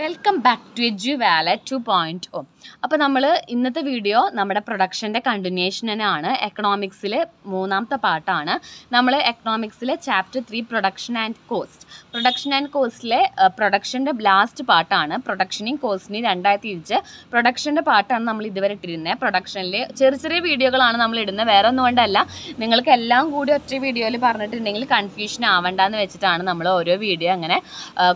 Welcome back to Edu Wala two point O അപ്പോൾ നമ്മൾ ഇന്നത്തെ വീഡിയോ നമ്മുടെ പ്രൊഡക്ഷന്റെ കണ്ടിന്യൂഷനാണ് എക്കണോമിക്സിലെ മൂന്നാമത്തെ പാട്ടാണ്. നമ്മൾ എക്കണോമിക്സിലെ chapter three production and cost production and കോസ്റ്റിലെ പ്രൊഡക്ഷന്റെ ലാസ്റ്റ് പാട്ടാണ്. പ്രൊഡക്ഷനെയും കോസ്റ്റിനെയും രണ്ടായി തിരിച്ച് പ്രൊഡക്ഷന്റെ പാട്ടാണ് നമ്മൾ ഇതുവരെ ഇട്ടിരുന്നത് പ്രൊഡക്ഷനിൽ ചെറിയ ചെറിയ വീഡിയോകളാണ് നമ്മൾ ഇടുന്നത്. വേറെ ഒന്നും കൊണ്ടല്ല. നിങ്ങൾക്ക് എല്ലാം കൂടി ഒറ്റ വീഡിയോയിൽ പറഞ്ഞിട്ടുണ്ടെങ്കിൽ കൺഫ്യൂഷൻ ആവണ്ടെന്ന് വെച്ചിട്ടാണ് നമ്മൾ ഓരോ വീഡിയോ അങ്ങനെ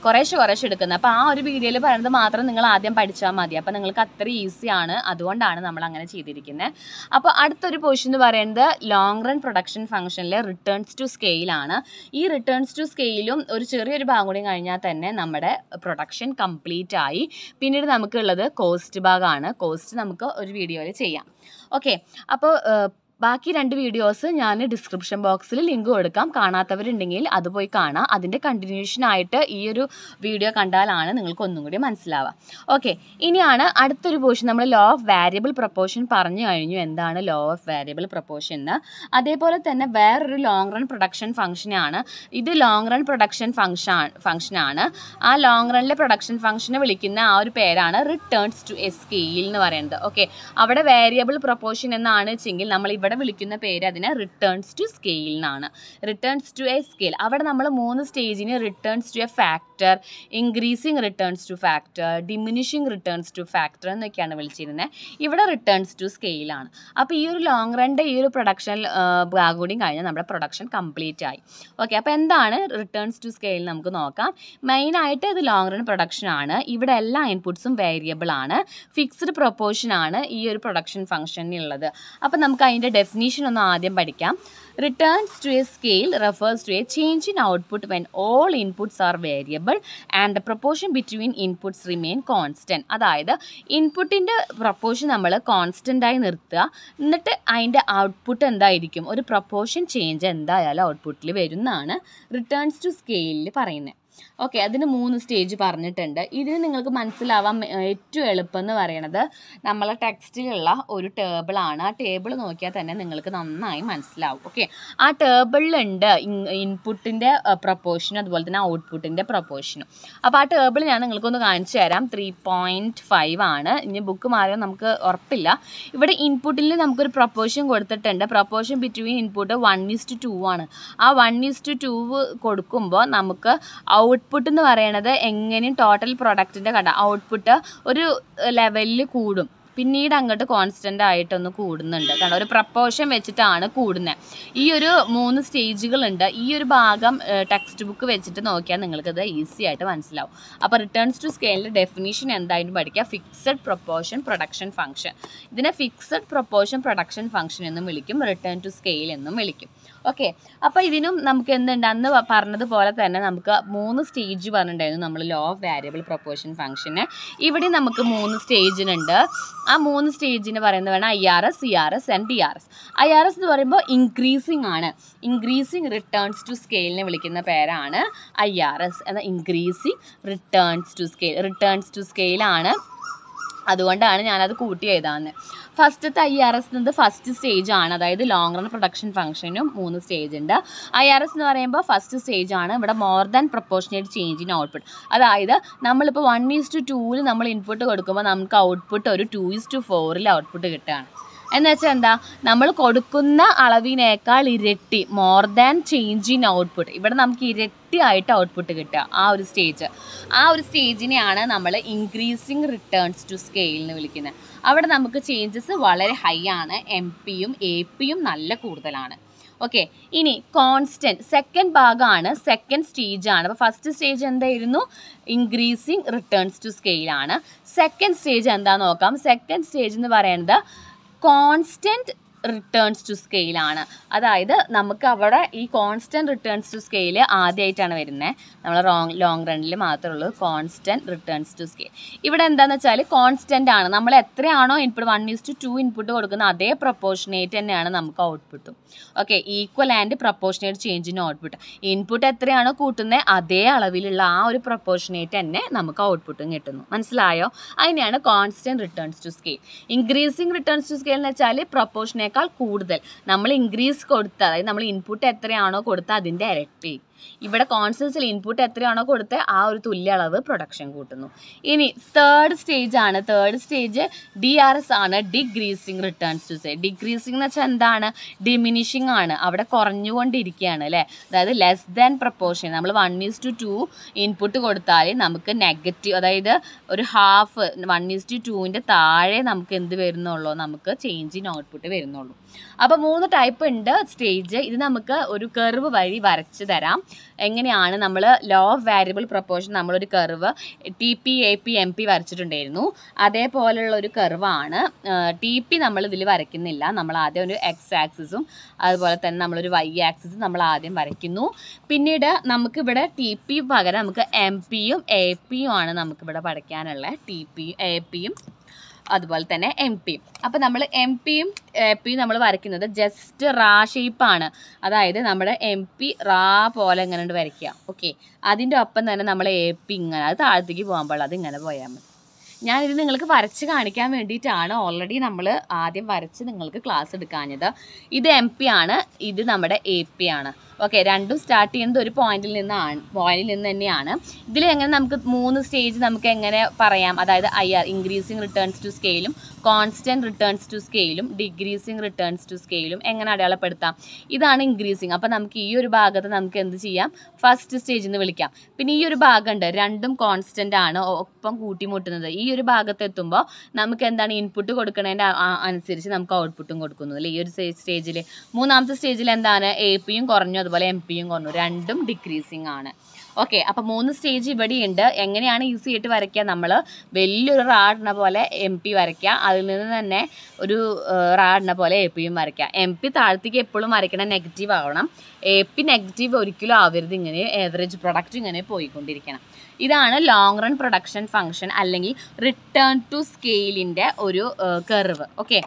കുറേശ്ശെ കുറേശ്ശെ എടുക്കുന്നത്. അപ്പോൾ ആ ഒരു വീഡിയോയിൽ പറയുന്നത് മാത്രം നിങ്ങൾ ആദ്യം പഠിച്ചാൽ മതി. അപ്പോൾ നിങ്ങൾക്ക് അത്ര ഈസി ആണ്. അതുകൊണ്ടാണ് നമ്മൾ അങ്ങനെ ചെയ്തിരിക്കുന്നത് അപ്പോൾ അടുത്തൊരു പോർഷൻ എന്ന് പറയുന്നത് ലോങ് റൺ പ്രൊഡക്ഷൻ ഫംഗ്ഷനിലെ റിട്ടേൺസ് ടു സ്കെയിലാണ് ഈ റിട്ടേൺസ് ടു സ്കെയിലും ഒരു ചെറിയൊരു ഭാഗം കൂടി കഴിഞ്ഞാൽ തന്നെ നമ്മുടെ പ്രൊഡക്ഷൻ കംപ്ലീറ്റ് ആയി. പിന്നീട് നമുക്കുള്ളത് കോസ്റ്റ് ഭാഗമാണ് കോസ്റ്റ് നമുക്ക് ഒരു വീഡിയോയിൽ ചെയ്യാം. ഓക്കെ അപ്പോൾ ബാക്കി രണ്ട് വീഡിയോസ് ഞാൻ ഡിസ്ക്രിപ്ഷൻ ബോക്സിൽ ലിങ്ക് കൊടുക്കാം. കാണാത്തവരുണ്ടെങ്കിൽ അത് പോയി കാണാം. അതിന്റെ കണ്ടിന്യൂഷൻ ആയിട്ട് ഈ ഒരു വീഡിയോ കണ്ടാലാണ് നിങ്ങൾക്ക് ഒന്നും കൂടി മനസ്സിലാവുക. ഓക്കെ ഇനിയാണ് അടുത്തൊരു പോർഷൻ നമ്മൾ ലോ ഓഫ് വാരിയബിൾ പ്രപ്പോർഷൻ പറഞ്ഞു കഴിഞ്ഞു. എന്താണ് ലോ ഓഫ് വാരിയബിൾ പ്രപ്പോർഷൻ എന്ന്. അതേപോലെ തന്നെ വേറൊരു ലോങ് റൺ പ്രൊഡക്ഷൻ ഫംഗ്ഷനാണ് ഇത് ലോങ് റൺ പ്രൊഡക്ഷൻ ഫംഗ്ഷൻ ഫംഗ്ഷനാണ് ആ ലോങ് റണ്ണിലെ പ്രൊഡക്ഷൻ ഫംഗ്ഷനെ വിളിക്കുന്ന ആ ഒരു പേരാണ് റിട്ടേൺസ് ടു എസ് സ്കെയിൽ എന്ന് പറയുന്നത്. ഓക്കെ അവിടെ വേരിയബിൾ പ്രപ്പോർഷൻ എന്നാണ് വെച്ചെങ്കിൽ നമ്മൾ ഇവിടെ വിളിക്കുന്ന പേര് അതിനെ റിട്ടേൺസ് ടു സ്കെയിൽ എന്നാണ് റിട്ടേൺസ് ടു എ സ്കെയിൽ അവിടെ നമ്മൾ മൂന്ന് സ്റ്റേജിന് returns to a factor increasing returns to factor diminishing returns to factor എന്നൊക്കെയാണ് വിളിച്ചിരുന്നത് ഇവിടെ റിട്ടേൺസ് ടു സ്കെയിലാണ് അപ്പോൾ ഈ ഒരു ലോങ് റണ്ണിന്റെ ഈ ഒരു പ്രൊഡക്ഷൻ ഭാഗം കൂടി കഴിഞ്ഞാൽ നമ്മുടെ പ്രൊഡക്ഷൻ കംപ്ലീറ്റ് ആയി. ഓക്കെ അപ്പോൾ എന്താണ് റിട്ടേൺസ് ടു സ്കെയിൽ നമുക്ക് നോക്കാം. മെയിനായിട്ട് ഇത് ലോങ് റൺ പ്രൊഡക്ഷൻ ആണ്. ഇവിടെ എല്ലാ ഇൻപുട്സും വേരിയബിൾ ആണ്. ഫിക്സ്ഡ് പ്രൊപ്പോർഷൻ ആണ് ഈ ഒരു പ്രൊഡക്ഷൻ ഫംഗ്ഷനിലുള്ളത് അപ്പോൾ നമുക്ക് അതിന്റെ ഡെഫിനീഷൻ ഒന്ന് ആദ്യം പഠിക്കാം. Returns to a scale refers to a change in output when all inputs are variable and the proportion between inputs remain constant അതായത് ഇൻപുട്ടിന്റെ പ്രൊപ്പോർഷൻ നമ്മൾ കോൺസ്റ്റന്റായി നിർത്തുക. എന്നിട്ട് അതിന്റെ ഔട്ട്പുട്ട് എന്തായിരിക്കും? ഒരു പ്രൊപ്പോർഷൻ ചേഞ്ച് എന്തായാലും ഔട്ട്പുട്ടിൽ വരുന്നതാണ്. റിട്ടേൺസ് ടു സ്കെയിലിൽ പറയുന്നത് ഓക്കെ അതിന് മൂന്ന് സ്റ്റേജ് പറഞ്ഞിട്ടുണ്ട്. ഇതിന് നിങ്ങൾക്ക് മനസ്സിലാവാൻ ഏറ്റവും എളുപ്പം എന്ന് പറയണത് നമ്മളെ ടെക്സ്റ്റിലുള്ള ഒരു ടേബിളാണ് ആ ടേബിൾ നോക്കിയാൽ തന്നെ നിങ്ങൾക്ക് നന്നായി മനസ്സിലാവും. ഓക്കെ ആ ടേബിളിലുണ്ട് ഇൻപുട്ടിന്റെ പ്രപ്പോർഷനും അതുപോലെ തന്നെ ഔട്ട്പുട്ടിന്റെ പ്രപ്പോർഷനും അപ്പോൾ ആ ടേബിൾ ഞാൻ നിങ്ങൾക്കൊന്ന് കാണിച്ചു തരാം. ത്രീ പോയിന്റ് ഫൈവ് ആണ്. ഇനി ബുക്ക് മാറിയോ നമുക്ക് ഉറപ്പില്ല. ഇവിടെ ഇൻപുട്ടിൽ നമുക്കൊരു പ്രപ്പോർഷൻ കൊടുത്തിട്ടുണ്ട്. Proportion between input one is to two ആണ്. ആ വൺ ഈസ്റ്റ് ടു കൊടുക്കുമ്പോൾ നമുക്ക് ഔട്ട്പുട്ട് എന്ന് പറയണത് എങ്ങനെയും ടോട്ടൽ പ്രൊഡക്റ്റിന്റെ കട. ഔട്ട്പുട്ട് ഒരു ലെവലിൽ കൂടും. പിന്നീട് അങ്ങോട്ട് കോൺസ്റ്റന്റ് ആയിട്ടൊന്ന് കൂടുന്നുണ്ട്. കാരണം ഒരു പ്രപ്പോഷൻ വെച്ചിട്ടാണ് കൂടുന്നത് ഈ ഒരു മൂന്ന് സ്റ്റേജുകളുണ്ട് ഈ ഒരു ഭാഗം ടെക്സ്റ്റ് ബുക്ക് വെച്ചിട്ട് നോക്കിയാൽ നിങ്ങൾക്കത് ഈസി ആയിട്ട് മനസ്സിലാവും. അപ്പോൾ റിട്ടേൺസ് ടു സ്കെയിലിന്റെ ഡെഫിനേഷൻ എന്തായാലും പഠിക്കുക. ഫിക്സഡ് പ്രൊപ്പോഷൻ പ്രൊഡക്ഷൻ ഫംഗ്ഷൻ ഇതിനെ ഫിക്സഡ് പ്രൊപ്പോഷൻ പ്രൊഡക്ഷൻ ഫംഗ്ഷൻ എന്നും വിളിക്കും. റിട്ടേൺ ടു സ്കെയിൽ എന്നും വിളിക്കും. ഓക്കെ അപ്പോൾ ഇതിനും നമുക്ക് എന്തുണ്ട്? അന്ന് പറഞ്ഞതുപോലെ തന്നെ നമുക്ക് മൂന്ന് സ്റ്റേജ് പറഞ്ഞിട്ടുണ്ടായിരുന്നു നമ്മൾ ലോ ഓഫ് വാരിയബിൾ പ്രൊപ്പോർഷൻ ഫംഗ്ഷന് ഇവിടെ നമുക്ക് മൂന്ന് സ്റ്റേജിനുണ്ട് ആ മൂന്ന് സ്റ്റേജിന് പറയുന്നത് വേണം I R S C R S and D R S I R S എന്ന് പറയുമ്പോൾ ഇൻക്രീസിംഗ് ആണ്. ഇൻക്രീസിംഗ് റിട്ടേൺസ് ടു സ്കെയിലിനെ വിളിക്കുന്ന പേരാണ് ഐ ആർ എസ് എന്ന increasing returns to scale returns to സ്കെയിലാണ് അതുകൊണ്ടാണ് ഞാനത് കൂട്ടി എഴുതാവുന്നത് ഫസ്റ്റത്തെ ഐ ആർ എസ് എന്നത് ഫസ്റ്റ് സ്റ്റേജ് ആണ്. അതായത് ലോങ് റൺ പ്രൊഡക്ഷൻ ഫംഗ്ഷനും മൂന്ന് സ്റ്റേജ് ഉണ്ട്. ഐ ആർ എസ് എന്ന് പറയുമ്പോൾ ഫസ്റ്റ് സ്റ്റേജ് ആണ്. ഇവിടെ more than proportionate change in output അതായത് നമ്മളിപ്പോൾ വൺ ഈസ് ടു ടൂവിൽ നമ്മൾ ഇൻപുട്ട് കൊടുക്കുമ്പോൾ നമുക്ക് ഔട്ട്പുട്ട് ഒരു ടു ഈസ് ടു ഫോറിൽ ഔട്ട്പുട്ട് കിട്ടുകയാണ്. എന്ന് വെച്ചാൽ എന്താ? നമ്മൾ കൊടുക്കുന്ന അളവിനേക്കാൾ ഇരട്ടി more than change in output ഇവിടെ നമുക്ക് ഇരട്ടി ആയിട്ട് ഔട്ട്പുട്ട് കിട്ടുക ആ ഒരു സ്റ്റേജ് ആ ഒരു സ്റ്റേജിനെയാണ് നമ്മൾ ഇൻക്രീസിങ് റിട്ടേൺസ് ടു സ്കെയിൽ എന്ന് വിളിക്കുന്നത്. അവിടെ നമുക്ക് ചേഞ്ചസ് വളരെ ഹൈ ആണ്. എം പിയും എ പിയും നല്ല കൂടുതലാണ്. ഓക്കെ ഇനി കോൺസ്റ്റന്റ് സെക്കൻഡ് ഭാഗമാണ് സെക്കൻഡ് സ്റ്റേജാണ് അപ്പോൾ ഫസ്റ്റ് സ്റ്റേജ് എന്തായിരുന്നു? ഇൻക്രീസിങ് റിട്ടേൺസ് ടു സ്കെയിലാണ് സെക്കൻഡ് സ്റ്റേജ് എന്താ നോക്കാം. സെക്കൻഡ് സ്റ്റേജ് എന്ന് പറയുന്നത് കോൺസ്റ്റന്റ് റിട്ടേൺസ് ടു സ്കെയിലാണ് അതായത് നമുക്ക് അവിടെ ഈ കോൺസ്റ്റന്റ് റിട്ടേൺസ് ടു സ്കെയിൽ ആദ്യമായിട്ടാണ് വരുന്നത് നമ്മൾ റോങ് ലോങ് റണ്ണിൽ മാത്രമേ ഉള്ളൂ. കോൺസ്റ്റന്റ് റിട്ടേൺസ് ടു സ്കെയിൽ ഇവിടെ എന്താണെന്ന് വെച്ചാൽ കോൺസ്റ്റന്റ് ആണ്. നമ്മൾ എത്രയാണോ input one is to two input കൊടുക്കുന്ന അതേ പ്രപ്പോർഷനേറ്റ് തന്നെയാണ് നമുക്ക് ഔട്ട്പുട്ടും okay equal and proportionate change in output input എത്രയാണോ കൂട്ടുന്നത് അതേ അളവിലുള്ള ആ ഒരു പ്രപ്പോർഷനേറ്റ് തന്നെ നമുക്ക് ഔട്ട്പുട്ടും കിട്ടുന്നു. മനസ്സിലായോ? അതിനെയാണ് constant returns to scale increasing returns to scale എന്ന് വെച്ചാൽ പ്രപ്പോർഷനേക്കാൾ കൂടുതൽ. നമ്മൾ ഇൻക്രീസ് കൊടുത്ത അതായത് നമ്മൾ ഇൻപുട്ട് എത്രയാണോ കൊടുത്ത അതിന്റെ ഇരട്ടി. ഇവിടെ കോൺസ്റ്റൻസിൽ ഇൻപുട്ട് എത്രയാണോ കൊടുത്തത് ആ ഒരു തുല്യ അളവ് പ്രൊഡക്ഷൻ കൂട്ടുന്നു. ഇനി തേർഡ് സ്റ്റേജ് ആണ്. Third stage D R S ആണ്. Decreasing returns to say decreasing എന്ന് വെച്ചാൽ എന്താണ്? ഡിമിനിഷിങ് ആണ്. അവിടെ കുറഞ്ഞുകൊണ്ടിരിക്കുകയാണ് അല്ലേ? അതായത് ലെസ് ദാൻ പ്രപ്പോർഷൻ നമ്മൾ one is to two input കൊടുത്താൽ നമുക്ക് നെഗറ്റീവ് അതായത് ഒരു ഹാഫ് വൺ ഈസ് ടു ടുവിന്റെ താഴെ നമുക്ക് എന്ത് വരുന്നുള്ളൂ? നമുക്ക് ചേഞ്ച് ഇൻ ഔട്ട്പുട്ട് വരുന്നുള്ളൂ. അപ്പോൾ മൂന്ന് ടൈപ്പ് ഉണ്ട് സ്റ്റേജ് ഇത് നമുക്ക് ഒരു കർവ് വഴി വരച്ച് തരാം. എങ്ങനെയാണ് നമ്മൾ ലോ ഓഫ് വാരിയബിൾ പ്രപ്പോർഷൻ നമ്മളൊരു curve T P A P M P വരച്ചിട്ടുണ്ടായിരുന്നു. അതേപോലെയുള്ള ഒരു കർവാണ് ടി പി നമ്മൾ ഇതിൽ വരയ്ക്കുന്നില്ല. നമ്മൾ ആദ്യം ഒരു എക്സ് ആക്സിസും അതുപോലെ തന്നെ നമ്മളൊരു വൈ ആക്സിസും നമ്മൾ ആദ്യം വരയ്ക്കുന്നു. പിന്നീട് നമുക്കിവിടെ ടി പി പകരം നമുക്ക് എം പിയും എ പിയും ആണ് നമുക്കിവിടെ പഠിക്കാനുള്ള ടി പി എ പിയും അതുപോലെ തന്നെ എം പിയും അപ്പോൾ നമ്മൾ എം പിയും എ പിയും നമ്മൾ വരയ്ക്കുന്നത് ജസ്റ്റ് റാ ഷേപ്പാണ് അതായത് നമ്മുടെ എം പി റാ പോലെ ഇങ്ങനെ വരയ്ക്കുക. ഓക്കെ അതിന്റെ ഒപ്പം തന്നെ നമ്മൾ എ പി ഇങ്ങനെ അത് താഴത്തേക്ക് പാടില്ല അത് ഇങ്ങനെ പോയാൽ മതി. ഞാനിത് നിങ്ങൾക്ക് വരച്ച് കാണിക്കാൻ വേണ്ടിയിട്ടാണ് ഓൾറെഡി നമ്മൾ ആദ്യം വരച്ച് നിങ്ങൾക്ക് ക്ലാസ് എടുക്കാഞ്ഞത്. ഇത് എം പി ആണ് ഇത് നമ്മുടെ എ പി ആണ്. ഓക്കെ രണ്ടും സ്റ്റാർട്ട് ചെയ്യുന്നത് ഒരു പോയിന്റിൽ നിന്നാണ് പോയിന്റിൽ നിന്ന് തന്നെയാണ്. ഇതിൽ എങ്ങനെ നമുക്ക് മൂന്ന് സ്റ്റേജ് നമുക്ക് എങ്ങനെ പറയാം? അതായത് I R increasing returns to സ്കെയിലും constant returns to സ്കെയിലും ഡിഗ്രീസിങ് റിട്ടേൺസ് ടു സ്കെയിലും എങ്ങനെ അടയാളപ്പെടുത്താം? ഇതാണ് ഇൻക്രീസിങ് അപ്പോൾ നമുക്ക് ഈ ഒരു ഭാഗത്ത് നമുക്ക് എന്ത് ചെയ്യാം? ഫസ്റ്റ് സ്റ്റേജിൽ നിന്ന് വിളിക്കാം. പിന്നെ ഈ ഒരു ഭാഗമുണ്ട് രണ്ടും കോൺസ്റ്റന്റ് ആണ് ഒപ്പം കൂട്ടിമുട്ടുന്നത്. ഈ ഒരു ഭാഗത്ത് എത്തുമ്പോൾ നമുക്ക് എന്താണ് ഇൻപുട്ട് കൊടുക്കുന്നതിന്റെ അനുസരിച്ച് നമുക്ക് ഔട്ട്പുട്ടും കൊടുക്കുന്നു. അല്ലേ? ഈ ഒരു സ്റ്റേജിൽ മൂന്നാമത്തെ സ്റ്റേജിൽ എന്താണ്? എ പിയും കുറഞ്ഞു അതുപോലെ എം പിയും കുറഞ്ഞു. രണ്ടും ഡിക്രീസിങ് ആണ്. ഓക്കെ അപ്പോൾ മൂന്ന് സ്റ്റേജ് ഇവിടെയുണ്ട്. എങ്ങനെയാണ് ഈസി ആയിട്ട് വരയ്ക്കുക? നമ്മൾ വലിയൊരു റാഡിന പോലെ എം പി വരയ്ക്കുക. അതിൽ നിന്ന് തന്നെ ഒരു റാഡിന പോലെ എ പിയും വരയ്ക്കുക. എം പി താഴത്തേക്ക് എപ്പോഴും വരയ്ക്കണം നെഗറ്റീവ് ആവണം. എ പി നെഗറ്റീവ് ഒരിക്കലും ആവരുത് ഇങ്ങനെ ഏവറേജ് പ്രൊഡക്റ്റ് ഇങ്ങനെ പോയിക്കൊണ്ടിരിക്കണം. ഇതാണ് ലോങ് റൺ പ്രൊഡക്ഷൻ ഫംഗ്ഷൻ അല്ലെങ്കിൽ റിട്ടേൺ ടു സ്കെയിലിന്റെ ഒരു കർവ് ഓക്കെ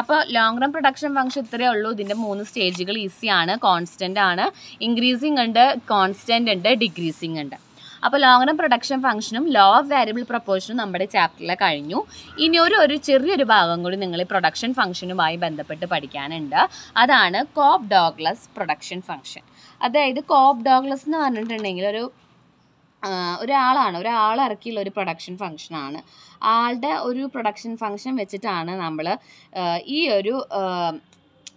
അപ്പോൾ ലോങ് റൺ പ്രൊഡക്ഷൻ ഫംഗ്ഷൻ ഇത്രയേ ഉള്ളൂ. ഇതിന്റെ മൂന്ന് സ്റ്റേജുകൾ ഈസിയാണ് കോൺസ്റ്റന്റ് ആണ്. ഇൻക്രീസിങ് ഉണ്ട് കോൺസ്റ്റന്റ് ഉണ്ട് ഡിക്രീസിങ് ഉണ്ട്. അപ്പോൾ ലോങ് റൺ പ്രൊഡക്ഷൻ ഫംഗ്ഷനും ലോ ഓഫ് വാരിയബിൾ പ്രപ്പോർഷനും നമ്മുടെ ചാപ്റ്ററിൽ കഴിഞ്ഞു. ഇനി ഒരു ഒരു ചെറിയൊരു ഭാഗം കൂടി നിങ്ങൾ പ്രൊഡക്ഷൻ ഫംഗ്ഷനുമായി ബന്ധപ്പെട്ട് പഠിക്കാനുണ്ട്. അതാണ് കോപ്പ് ഡോഗ്ലസ് പ്രൊഡക്ഷൻ ഫംഗ്ഷൻ അതായത് കോപ്പ് ഡോഗ്ലസ് എന്ന് പറഞ്ഞിട്ടുണ്ടെങ്കിൽ ഒരു ഒരാളാണ് ഒരാൾ ഇറക്കിയുള്ള ഒരു പ്രൊഡക്ഷൻ ഫംഗ്ഷനാണ് ആളുടെ ഒരു പ്രൊഡക്ഷൻ ഫംഗ്ഷൻ വെച്ചിട്ടാണ് നമ്മൾ ഈ ഒരു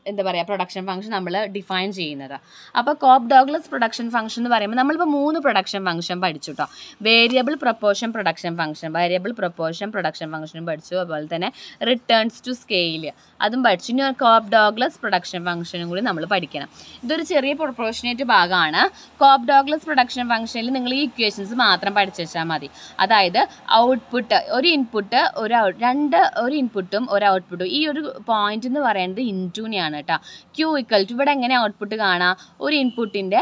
എന്താ പറയുക പ്രൊഡക്ഷൻ ഫംഗ്ഷൻ നമ്മൾ ഡിഫൈൻ ചെയ്യുന്നത്. അപ്പോൾ കോപ്പ് ഡോഗ്ലസ് പ്രൊഡക്ഷൻ ഫംഗ്ഷൻ എന്ന് പറയുമ്പോൾ നമ്മളിപ്പോൾ മൂന്ന് പ്രൊഡക്ഷൻ ഫംഗ്ഷൻ പഠിച്ചു കേട്ടോ variable proportion production function variable proportion production ഫംഗ്ഷനും പഠിച്ചു. അതുപോലെ തന്നെ റിട്ടേൺസ് ടു സ്കെയിൽ അതും പഠിച്ചു. ഇനി കോപ്പ് ഡോഗ്ലസ് പ്രൊഡക്ഷൻ ഫംഗ്ഷനും കൂടി നമ്മൾ പഠിക്കണം. ഇതൊരു ചെറിയ പ്രൊപ്പോർഷനേറ്റ് ഭാഗമാണ്. കോപ്പ് ഡോഗ്ലസ് പ്രൊഡക്ഷൻ ഫംഗ്ഷനിൽ നിങ്ങൾ ഈ ഇക്വേഷൻസ് മാത്രം പഠിച്ചു വെച്ചാൽ മതി. അതായത് ഔട്ട്പുട്ട് ഒരു ഇൻപുട്ട് ഒരു രണ്ട് ഒരു ഇൻപുട്ടും ഒരു ഔട്ട്പുട്ടും ഈ ഒരു പോയിന്റ് എന്ന് പറയുന്നത് ഇന്റൂനെയാണ് കേട്ടോ. ക്യൂ ഇക്വൽ ടു ഇവിടെ എങ്ങനെ ഔട്ട്പുട്ട് കാണാം? ഒരു ഇൻപുട്ടിന്റെ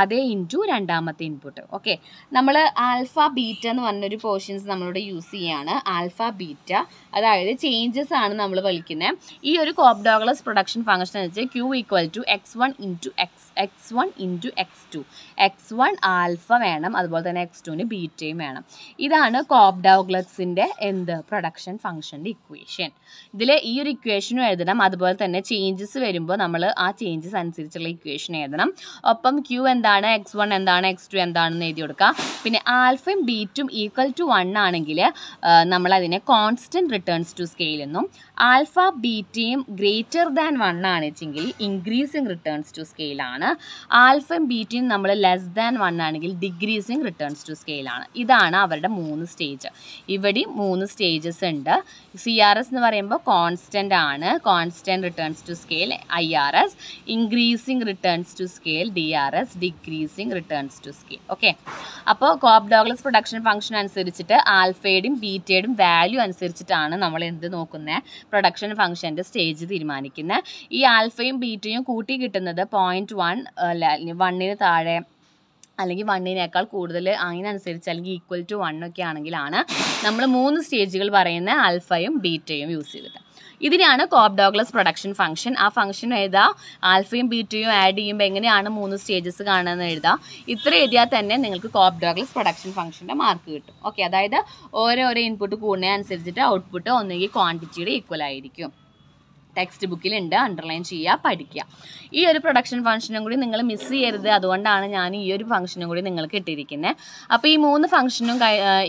അതേ ഇന്റു രണ്ടാമത്തെ ഇൻപുട്ട് ഓക്കെ നമ്മൾ ആൽഫ ബീറ്റ എന്ന് പറഞ്ഞൊരു പോർഷൻസ് നമ്മളിവിടെ യൂസ് ചെയ്യുകയാണ് ആൽഫ ബീറ്റ അതായത് ചേഞ്ചസ് ആണ് നമ്മൾ വലിക്കുന്നത് ഈ ഒരു കോപ്ഡോഗ്ലസ് പ്രൊഡക്ഷൻ ഫംഗ്ഷൻ എന്ന് വെച്ചാൽ Q equal to X one into X X one into X two X one alpha വേണം അതുപോലെ തന്നെ എക്സ് ടുവിന് ബീറ്റയും വേണം. ഇതാണ് കോപ് ഡോഗ്ലസിന്റെ എന്ത്? പ്രൊഡക്ഷൻ ഫംഗ്ഷന്റെ ഇക്വേഷൻ ഇതിൽ ഈ ഒരു ഇക്വേഷനും എഴുതണം. അതുപോലെ തന്നെ ചേഞ്ചസ് വരുമ്പോൾ നമ്മൾ ആ ചേഞ്ചസ് അനുസരിച്ചുള്ള ഇക്വേഷൻ എഴുതണം. ഒപ്പം ക്യൂ എന്താണ്? എക്സ് വൺ എന്താണ്? എക്സ് ടു എന്താണെന്ന് എഴുതി കൊടുക്കുക പിന്നെ ആൽഫയും ബീറ്റും ഈക്വൽ ടു വൺ ആണെങ്കിൽ നമ്മളതിനെ കോൺസ്റ്റന്റ് റിട്ടേൺസ് ടു സ്കെയിൽ എന്നും ആൽഫ ബീറ്റയും ഗ്രേറ്റർ ദാൻ വൺ ആണെച്ചെങ്കിൽ ഇൻക്രീസിങ് റിട്ടേൺസ് ടു സ്കെയിലാണ് ആൽഫയും ബീറ്റയും നമ്മൾ ലെസ് ദാൻ വൺ ആണെങ്കിൽ ഡിഗ്രീസിങ് റിട്ടേൺസ് ടു സ്കെയിലാണ് ഇതാണ് അവരുടെ മൂന്ന് സ്റ്റേജ് ഇവിടെ മൂന്ന് സ്റ്റേജസ് ഉണ്ട്. സി ആർ എസ് എന്ന് പറയുമ്പോൾ കോൺസ്റ്റന്റ് ആണ്. Constant returns to scale I R S increasing returns to scale D R S decreasing returns to scale okay അപ്പോൾ കോപ്പ് ഡോഗ്ലസ് പ്രൊഡക്ഷൻ ഫംഗ്ഷൻ അനുസരിച്ചിട്ട് ആൽഫയുടെയും ബീറ്റയുടെയും വാല്യൂ അനുസരിച്ചിട്ടാണ് നമ്മൾ എന്ത് നോക്കുന്നത് പ്രൊഡക്ഷൻ ഫംഗ്ഷന്റെ സ്റ്റേജ് തീരുമാനിക്കുന്നത് ഈ ആൽഫയും ബീറ്റയും കൂട്ടി കിട്ടുന്നത് പോയിന്റ് വൺ വണ്ണിന് താഴെ അല്ലെങ്കിൽ വണ്ണിനേക്കാൾ കൂടുതൽ അതിനനുസരിച്ച് അല്ലെങ്കിൽ ഈക്വൽ ടു വൺ ഒക്കെ ആണെങ്കിലാണ് നമ്മൾ മൂന്ന് സ്റ്റേജുകൾ പറയുന്ന ആൽഫയും ബീറ്റയും യൂസ് ചെയ്തിട്ട്. ഇതിനാണ് കോപ്പ് ഡോഗ്ലസ് പ്രൊഡക്ഷൻ ഫംഗ്ഷൻ. ആ ഫംഗ്ഷൻ എഴുതുക ആൽഫയും ബീറ്റയും ആഡ് ചെയ്യുമ്പോൾ എങ്ങനെയാണ് മൂന്ന് സ്റ്റേജസ് കാണുന്നത് എഴുതാം. ഇത്ര എഴുതിയാൽ തന്നെ നിങ്ങൾക്ക് കോപ്പ് ഡോഗ്ലസ് പ്രൊഡക്ഷൻ ഫംഗ്ഷന്റെ മാർക്ക് കിട്ടും. ഓക്കെ അതായത് ഓരോരോ ഇൻപുട്ട് കൂടുന്നതിനനുസരിച്ചിട്ട് ഔട്ട്പുട്ട് ഒന്നുകിൽ ക്വാണ്ടിറ്റിയുടെ ഈക്വൽ ആയിരിക്കും. ടെക്സ്റ്റ് ബുക്കിലുണ്ട് അണ്ടർലൈൻ ചെയ്യുക പഠിക്കുക ഈ ഒരു പ്രൊഡക്ഷൻ ഫംഗ്ഷനും കൂടി നിങ്ങൾ മിസ് ചെയ്യരുത്. അതുകൊണ്ടാണ് ഞാൻ ഈ ഒരു ഫംഗ്ഷനും കൂടി നിങ്ങൾക്ക് ഇട്ടിരിക്കുന്നത് അപ്പോൾ ഈ മൂന്ന് ഫംഗ്ഷനും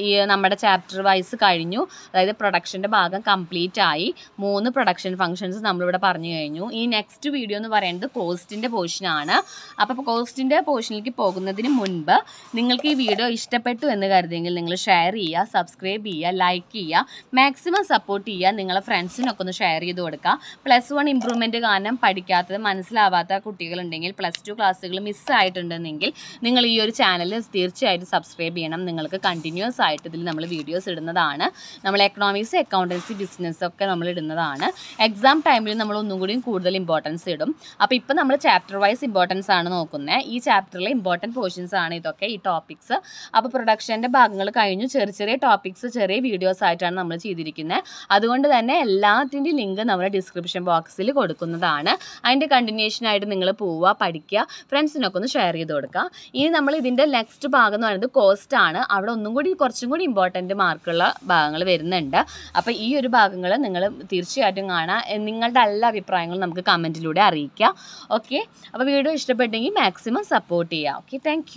ഈ നമ്മുടെ ചാപ്റ്റർ വൈസ് കഴിഞ്ഞു. അതായത് പ്രൊഡക്ഷന്റെ ഭാഗം കംപ്ലീറ്റ് ആയി. മൂന്ന് പ്രൊഡക്ഷൻ ഫംഗ്ഷൻസ് നമ്മളിവിടെ പറഞ്ഞു കഴിഞ്ഞു. ഈ നെക്സ്റ്റ് വീഡിയോ എന്ന് പറയുന്നത് കോസ്റ്റിന്റെ പോർഷനാണ് അപ്പോൾ കോസ്റ്റിന്റെ പോർഷനിലേക്ക് പോകുന്നതിന് മുൻപ് നിങ്ങൾക്ക് ഈ വീഡിയോ ഇഷ്ടപ്പെട്ടു എന്ന് കരുതിയെങ്കിൽ നിങ്ങൾ ഷെയർ ചെയ്യുക സബ്സ്ക്രൈബ് ചെയ്യുക ലൈക്ക് ചെയ്യുക. മാക്സിമം സപ്പോർട്ട് ചെയ്യുക നിങ്ങളെ ഫ്രണ്ട്സിനൊക്കെ ഒന്ന് ഷെയർ ചെയ്ത് കൊടുക്കുക. പ്ലസ് വൺ ഇമ്പ്രൂവ്മെന്റ് കാരണം പഠിക്കാത്തത് മനസ്സിലാവാത്ത കുട്ടികളുണ്ടെങ്കിൽ പ്ലസ് ടു ക്ലാസ്സുകൾ മിസ്സായിട്ടുണ്ടെന്നെങ്കിൽ നിങ്ങൾ ഈ ഒരു ചാനൽ തീർച്ചയായിട്ടും സബ്സ്ക്രൈബ് ചെയ്യണം. നിങ്ങൾക്ക് കണ്ടിന്യൂസ് ആയിട്ട് ഇതിൽ നമ്മൾ വീഡിയോസ് ഇടുന്നതാണ്. നമ്മൾ എക്കണോമിക്സ് അക്കൗണ്ടൻസി ബിസിനസ് ഒക്കെ നമ്മൾ ഇടുന്നതാണ്. എക്സാം ടൈമിൽ നമ്മൾ ഒന്നും കൂടിയും കൂടുതൽ ഇമ്പോർട്ടൻസ് ഇടും. അപ്പോൾ ഇപ്പോൾ നമ്മൾ ചാപ്റ്റർ വൈസ് ഇമ്പോർട്ടൻസ് ആണ് നോക്കുന്നത് ഈ ചാപ്റ്ററിലെ ഇമ്പോർട്ടന്റ് പോർഷൻസ് ആണ് ഇതൊക്കെ ഈ ടോപ്പിക്സ് അപ്പോൾ പ്രൊഡക്ഷന്റെ ഭാഗങ്ങൾ കഴിഞ്ഞു. ചെറിയ ചെറിയ ടോപ്പിക്സ് ചെറിയ വീഡിയോസ് ആയിട്ടാണ് നമ്മൾ ചെയ്തിരിക്കുന്നത് അതുകൊണ്ട് തന്നെ എല്ലാത്തിന്റെയും ലിങ്ക് നമ്മുടെ ഡിസ്ക്രിപ്ഷൻ ബോക്സിൽ കൊടുക്കുന്നതാണ്. അതിന്റെ കണ്ടിന്യൂഷൻ ആയിട്ട് നിങ്ങൾ പോവുക പഠിക്കുക ഫ്രണ്ട്സിനൊക്കെ ഒന്ന് ഷെയർ ചെയ്ത് കൊടുക്കുക. ഇനി നമ്മൾ ഇതിന്റെ നെക്സ്റ്റ് ഭാഗം എന്ന് പറയുന്നത് കോസ്റ്റ് ആണ്. അവിടെ ഒന്നും കൂടി കുറച്ചും കൂടി ഇമ്പോർട്ടന്റ് മാർക്കുള്ള ഭാഗങ്ങൾ വരുന്നുണ്ട്. അപ്പോൾ ഈ ഒരു ഭാഗങ്ങൾ നിങ്ങൾ തീർച്ചയായിട്ടും കാണാം. നിങ്ങളുടെ എല്ലാ അഭിപ്രായങ്ങളും നമുക്ക് കമന്റിലൂടെ അറിയിക്കുക ഓക്കെ അപ്പോൾ വീഡിയോ ഇഷ്ടപ്പെട്ടെങ്കിൽ മാക്സിമം സപ്പോർട്ട് ചെയ്യുക. Okay thank